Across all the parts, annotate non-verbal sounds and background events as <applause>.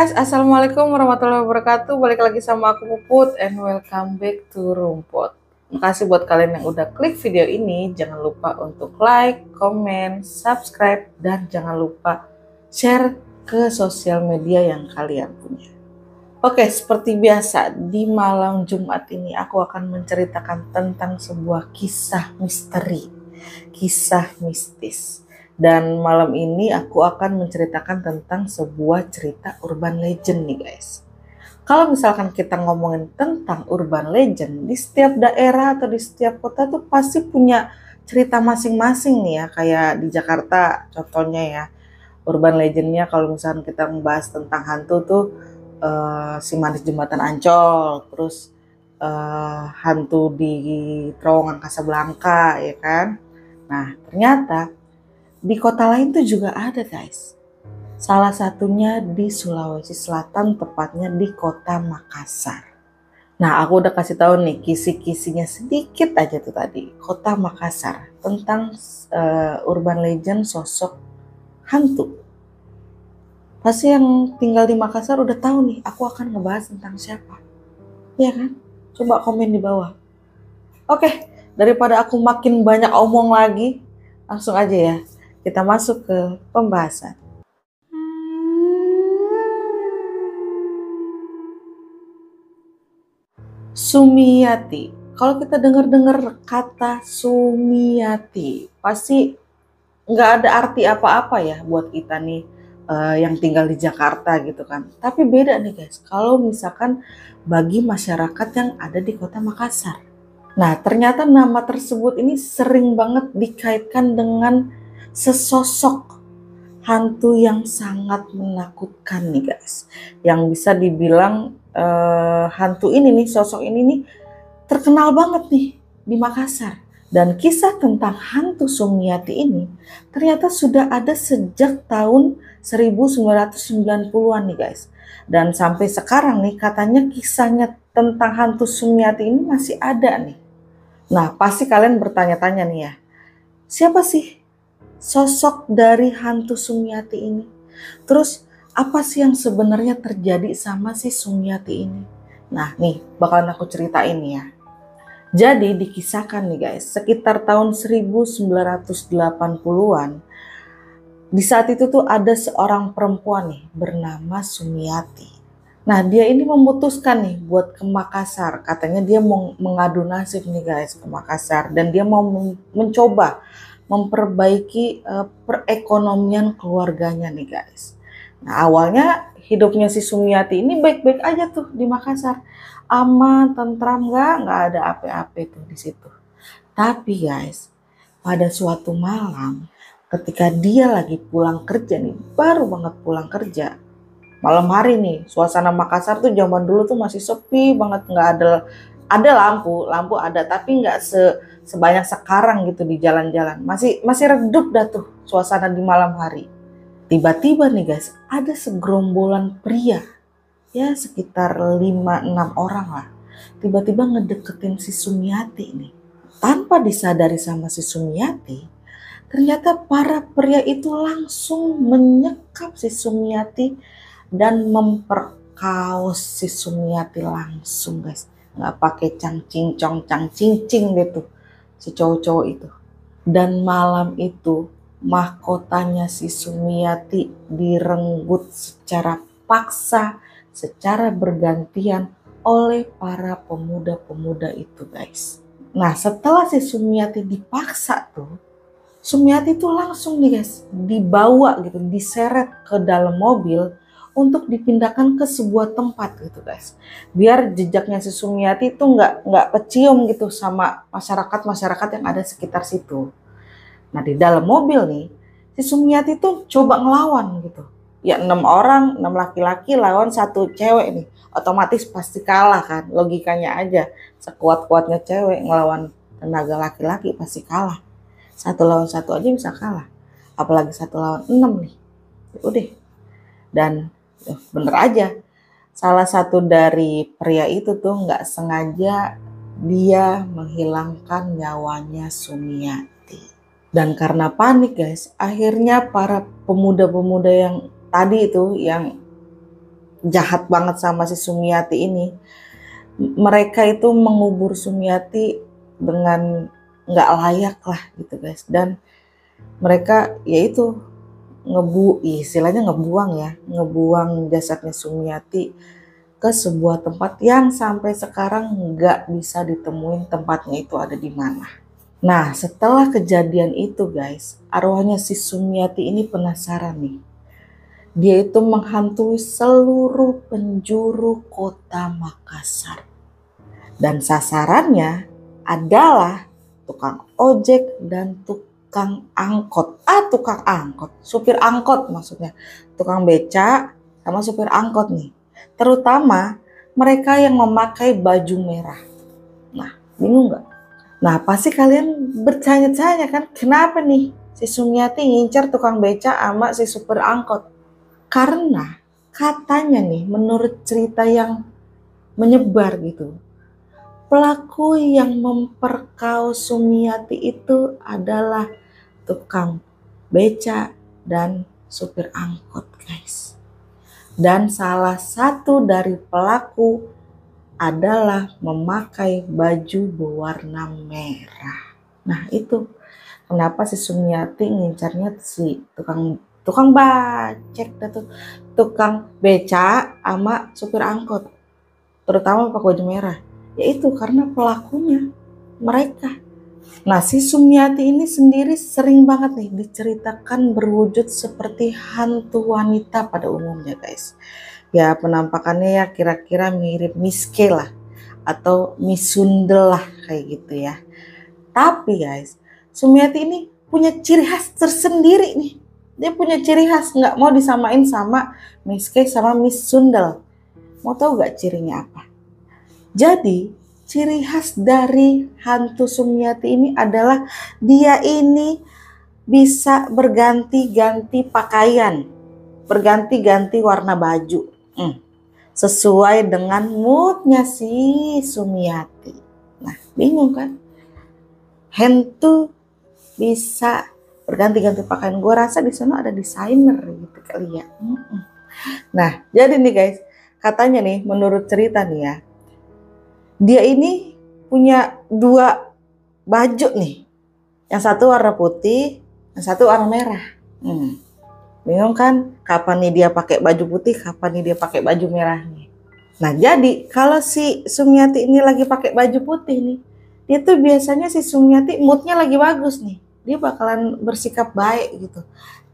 Guys, Assalamualaikum warahmatullahi wabarakatuh. Balik lagi sama aku Puput and welcome back to Rumput. Makasih buat kalian yang udah klik video ini. Jangan lupa untuk like, comment, subscribe, dan jangan lupa share ke sosial media yang kalian punya. Oke, seperti biasa, di malam Jumat ini aku akan menceritakan tentang sebuah kisah misteri, kisah mistis. Dan malam ini aku akan menceritakan tentang sebuah cerita urban legend nih guys. Kalau misalkan kita ngomongin tentang urban legend, di setiap daerah atau di setiap kota tuh pasti punya cerita masing-masing nih ya. Kayak di Jakarta contohnya ya, urban legendnya kalau misalkan kita membahas tentang hantu tuh uh, si manis jembatan Ancol, terus uh, hantu di terowongan Casablanca ya kan. Nah ternyata di kota lain tuh juga ada guys. Salah satunya di Sulawesi Selatan, tepatnya di kota Makassar. Nah, aku udah kasih tahu nih kisi-kisinya sedikit aja tuh tadi. Kota Makassar tentang uh, urban legend sosok hantu. Pasti yang tinggal di Makassar udah tahu nih, aku akan ngebahas tentang siapa. Iya kan? Coba komen di bawah. Oke, daripada aku makin banyak omong lagi, langsung aja ya kita masuk ke pembahasan. Sumiati. Kalau kita dengar-dengar kata Sumiati, pasti nggak ada arti apa-apa ya buat kita nih uh, yang tinggal di Jakarta gitu kan. Tapi beda nih guys, kalau misalkan bagi masyarakat yang ada di kota Makassar. Nah, ternyata nama tersebut ini sering banget dikaitkan dengan sesosok hantu yang sangat menakutkan nih guys. Yang bisa dibilang uh, hantu ini nih, sosok ini nih terkenal banget nih di Makassar. Dan kisah tentang hantu Sumiati ini ternyata sudah ada sejak tahun 1990-an nih guys. Dan sampai sekarang nih katanya kisahnya tentang hantu Sumiati ini masih ada nih. Nah pasti kalian bertanya-tanya nih ya, siapa sih sosok dari hantu Sumiati ini. Terus apa sih yang sebenarnya terjadi sama si Sumiati ini? Nah nih bakalan aku ceritain ya. Jadi dikisahkan nih guys, sekitar tahun 1980-an, di saat itu tuh ada seorang perempuan nih bernama Sumiati. Nah dia ini memutuskan nih buat ke Makassar. Katanya dia mau mengadu nasib nih guys ke Makassar. Dan dia mau mencoba memperbaiki uh, perekonomian keluarganya nih guys. Nah awalnya hidupnya si Sumiati ini baik-baik aja tuh di Makassar. Aman, tentram, nggak, nggak ada apa-apa tuh di situ. Tapi guys, pada suatu malam ketika dia lagi pulang kerja nih, baru banget pulang kerja, malam hari nih, suasana Makassar tuh zaman dulu tuh masih sepi banget, nggak ada ada lampu, lampu ada tapi nggak se sebanyak sekarang gitu di jalan-jalan. Masih masih redup dah tuh suasana di malam hari. Tiba-tiba nih guys, ada segerombolan pria ya sekitar 5-6 orang lah. Tiba-tiba ngedeketin si Sumiati nih. Tanpa disadari sama si Sumiati, ternyata para pria itu langsung menyekap si Sumiati dan memperkaos si Sumiati langsung guys. Nggak pakai cang cincong cang cincing gitu si cowok-cowok itu. Dan malam itu mahkotanya si Sumiati direnggut secara paksa, secara bergantian oleh para pemuda-pemuda itu guys. Nah setelah si Sumiati dipaksa tuh, Sumiati tuh langsung nih guys dibawa gitu, diseret ke dalam mobil untuk dipindahkan ke sebuah tempat gitu guys. Biar jejaknya si Sumiati itu nggak nggak kecium gitu sama masyarakat masyarakat yang ada sekitar situ. Nah di dalam mobil nih si Sumiati tuh coba ngelawan gitu. Ya enam orang enam laki-laki lawan satu cewek nih. Otomatis pasti kalah kan logikanya aja. Sekuat kuatnya cewek ngelawan tenaga laki-laki pasti kalah. Satu lawan satu aja bisa kalah. Apalagi satu lawan enam nih. Udah. Dan ya, bener aja salah satu dari pria itu tuh nggak sengaja dia menghilangkan nyawanya Sumiati dan karena panik guys akhirnya para pemuda-pemuda yang tadi itu yang jahat banget sama si Sumiati ini. Mereka itu mengubur Sumiati dengan nggak layak lah gitu guys. Dan mereka yaitu ngebu istilahnya ngebuang ya, ngebuang jasadnya Sumiati ke sebuah tempat yang sampai sekarang nggak bisa ditemuin tempatnya itu ada di mana. Nah, setelah kejadian itu guys, arwahnya si Sumiati ini penasaran nih. Dia itu menghantui seluruh penjuru kota Makassar. Dan sasarannya adalah tukang ojek dan tukang angkot. Ah, tukang angkot. Supir angkot maksudnya. Tukang beca sama supir angkot nih. Terutama mereka yang memakai baju merah. Nah, bingung nggak? Nah, pasti kalian bertanya-tanya kan, kenapa nih si Sumiati ngincar tukang beca sama si supir angkot? Karena katanya nih, menurut cerita yang menyebar gitu, pelaku yang memperkau Sumiati itu adalah tukang beca dan supir angkot, guys. Dan salah satu dari pelaku adalah memakai baju berwarna merah. Nah itu kenapa si Sumiati ngincarnya si tukang tukang bacek tuh tukang beca sama supir angkot terutama pakai baju merah yaitu karena pelakunya mereka nah si Sumiati ini sendiri sering banget nih diceritakan berwujud seperti hantu wanita pada umumnya guys ya penampakannya ya kira-kira mirip Miske lah atau Misundel lah kayak gitu ya. Tapi guys, Sumiati ini punya ciri khas tersendiri nih. Dia punya ciri khas nggak mau disamain sama Miske sama Misundel. Mau tahu gak cirinya apa? Jadi ciri khas dari hantu Sumiati ini adalah dia ini bisa berganti-ganti pakaian, berganti-ganti warna baju. Hmm. Sesuai dengan moodnya si Sumiati. Nah, bingung kan? Hantu bisa berganti-ganti pakaian. Gue rasa di sana ada desainer gitu kali ya. Hmm. Nah, jadi nih guys, katanya nih menurut cerita nih ya, dia ini punya dua baju nih. Yang satu warna putih, yang satu warna merah. Hmm. Bingung kan? Kapan nih dia pakai baju putih, kapan nih dia pakai baju merah nih. Nah jadi kalau si Sumiati ini lagi pakai baju putih nih, dia tuh biasanya si Sumiati moodnya lagi bagus nih. Dia bakalan bersikap baik gitu,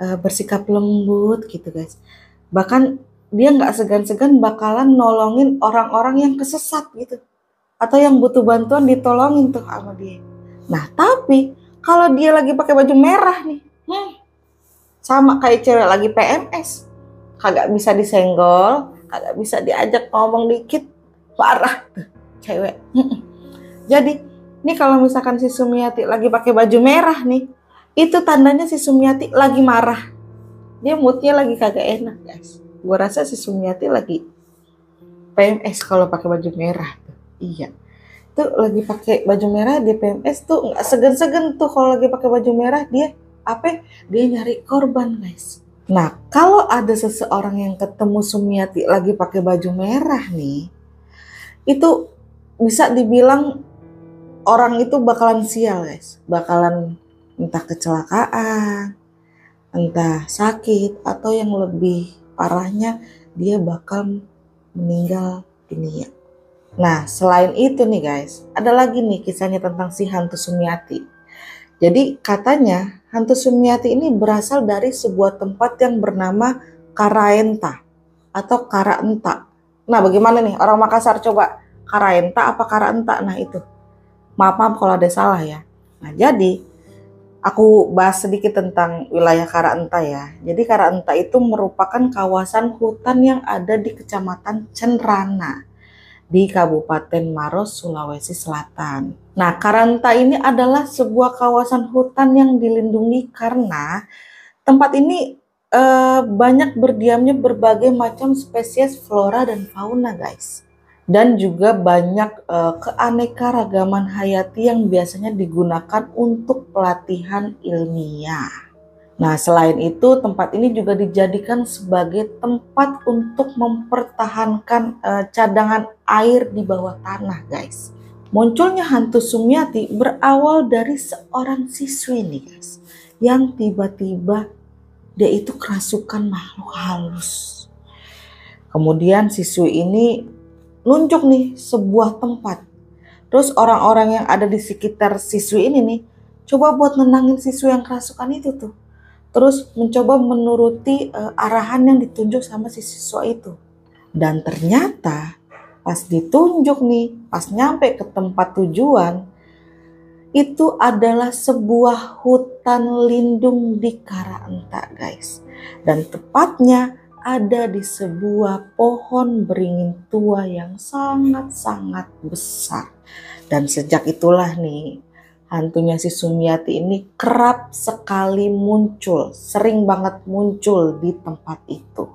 uh, bersikap lembut gitu guys. Bahkan dia nggak segan-segan bakalan nolongin orang-orang yang kesesat gitu. Atau yang butuh bantuan ditolongin tuh sama dia. Nah tapi kalau dia lagi pakai baju merah nih, hmm, sama kayak cewek lagi PMS kagak bisa disenggol kagak bisa diajak ngomong dikit parah tuh cewek. Jadi ini kalau misalkan si Sumiati lagi pakai baju merah nih itu tandanya si Sumiati lagi marah. Dia moodnya lagi kagak enak guys. Gue rasa si Sumiati lagi PMS kalau pakai baju merah iya. Tuh lagi pakai baju merah di PMS tuh nggak segan-segan tuh kalau lagi pakai baju merah dia apa dia nyari korban guys. Nah kalau ada seseorang yang ketemu Sumiati lagi pakai baju merah nih itu bisa dibilang orang itu bakalan sial guys. Bakalan entah kecelakaan entah sakit atau yang lebih parahnya dia bakal meninggal dunia nah selain itu nih guys ada lagi nih kisahnya tentang si hantu Sumiati jadi katanya hantu Sumiati ini berasal dari sebuah tempat yang bernama Karaenta atau Karaenta. Nah bagaimana nih orang Makassar coba Karaenta apa Karaenta? Nah itu maaf maaf kalau ada salah ya. Nah jadi aku bahas sedikit tentang wilayah Karaenta ya. Jadi Karaenta itu merupakan kawasan hutan yang ada di Kecamatan Cenrana di Kabupaten Maros, Sulawesi Selatan. Nah, Karanta ini adalah sebuah kawasan hutan yang dilindungi karena tempat ini eh, banyak berdiamnya berbagai macam spesies flora dan fauna, guys. Dan juga banyak eh, keanekaragaman hayati yang biasanya digunakan untuk pelatihan ilmiah. Nah, selain itu, tempat ini juga dijadikan sebagai tempat untuk mempertahankan uh, cadangan air di bawah tanah, guys. Munculnya hantu Sumiati berawal dari seorang siswi nih, guys, yang tiba-tiba dia itu kerasukan makhluk halus. Kemudian siswi ini nunjuk nih sebuah tempat. Terus orang-orang yang ada di sekitar siswi ini nih, coba buat nenangin siswi yang kerasukan itu tuh terus mencoba menuruti uh, arahan yang ditunjuk sama si siswa itu. Dan ternyata pas ditunjuk nih, pas nyampe ke tempat tujuan, itu adalah sebuah hutan lindung di Karaentak guys. Dan tepatnya ada di sebuah pohon beringin tua yang sangat-sangat besar. Dan sejak itulah nih hantunya si Sumiati ini kerap sekali muncul, sering banget muncul di tempat itu.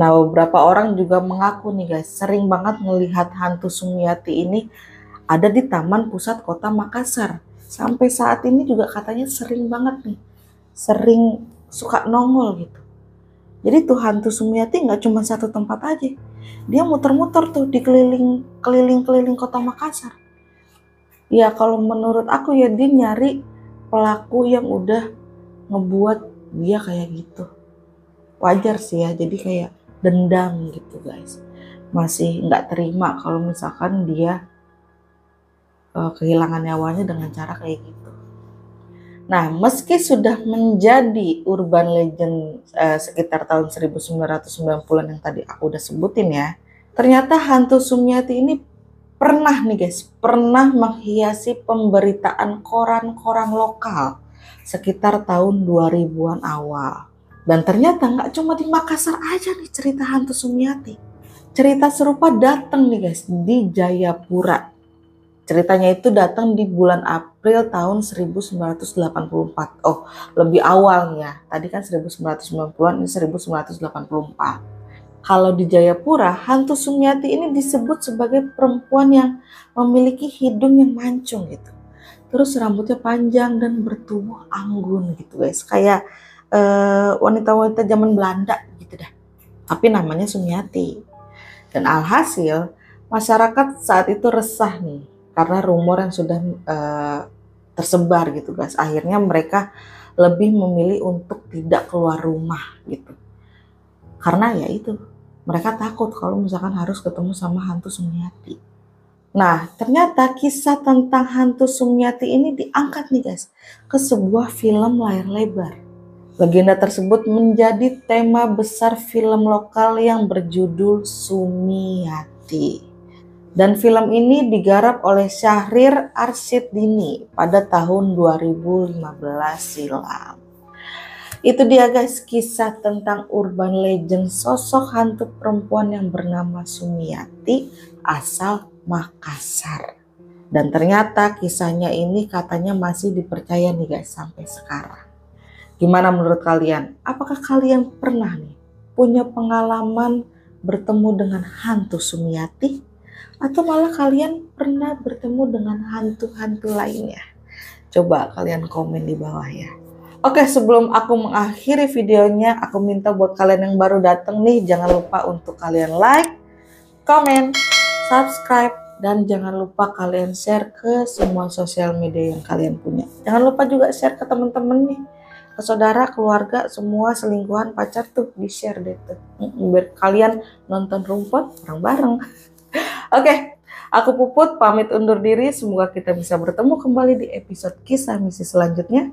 Nah beberapa orang juga mengaku nih guys, sering banget melihat hantu Sumiati ini ada di Taman Pusat Kota Makassar. Sampai saat ini juga katanya sering banget nih, sering suka nongol gitu. Jadi tuh hantu Sumiati nggak cuma satu tempat aja, dia muter-muter tuh di keliling keliling-keliling kota Makassar ya kalau menurut aku ya dia nyari pelaku yang udah ngebuat dia kayak gitu. Wajar sih ya jadi kayak dendam gitu guys. Masih nggak terima kalau misalkan dia uh, kehilangan nyawanya dengan cara kayak gitu. Nah meski sudah menjadi urban legend uh, sekitar tahun 1990-an yang tadi aku udah sebutin ya ternyata hantu Sumiati ini pernah nih guys, pernah menghiasi pemberitaan koran-koran lokal sekitar tahun 2000-an awal. Dan ternyata nggak cuma di Makassar aja nih cerita hantu Sumiati. Cerita serupa datang nih guys di Jayapura. Ceritanya itu datang di bulan April tahun 1984. Oh, lebih awalnya. Tadi kan 1990-an, ini 1984 kalau di Jayapura, hantu Sumiati ini disebut sebagai perempuan yang memiliki hidung yang mancung gitu. Terus rambutnya panjang dan bertubuh anggun gitu guys. Kayak eh, wanita-wanita zaman Belanda gitu dah. Tapi namanya Sumiati. Dan alhasil masyarakat saat itu resah nih karena rumor yang sudah uh, tersebar gitu guys. Akhirnya mereka lebih memilih untuk tidak keluar rumah gitu. Karena ya itu mereka takut kalau misalkan harus ketemu sama hantu Sumiati. Nah, ternyata kisah tentang hantu Sumiati ini diangkat nih guys ke sebuah film layar lebar. Legenda tersebut menjadi tema besar film lokal yang berjudul Sumiati. Dan film ini digarap oleh Syahrir Arsyid Dini pada tahun 2015 silam. Itu dia guys kisah tentang urban legend sosok hantu perempuan yang bernama Sumiati asal Makassar. Dan ternyata kisahnya ini katanya masih dipercaya nih guys sampai sekarang. Gimana menurut kalian? Apakah kalian pernah nih punya pengalaman bertemu dengan hantu Sumiati? Atau malah kalian pernah bertemu dengan hantu-hantu lainnya? Coba kalian komen di bawah ya. Oke, sebelum aku mengakhiri videonya, aku minta buat kalian yang baru datang nih, jangan lupa untuk kalian like, comment, subscribe, dan jangan lupa kalian share ke semua sosial media yang kalian punya. Jangan lupa juga share ke teman-teman nih, ke saudara, keluarga, semua selingkuhan, pacar tuh di-share deh tuh. Biar kalian nonton rumput bareng-bareng. <laughs> Oke, aku Puput pamit undur diri. Semoga kita bisa bertemu kembali di episode kisah misi selanjutnya.